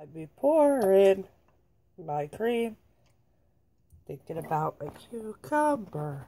I'd be pouring my cream, thinking about my cucumber.